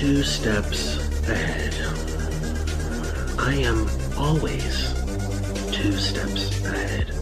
two steps ahead. I am always two steps ahead.